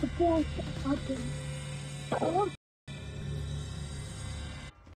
The boss up. Oh.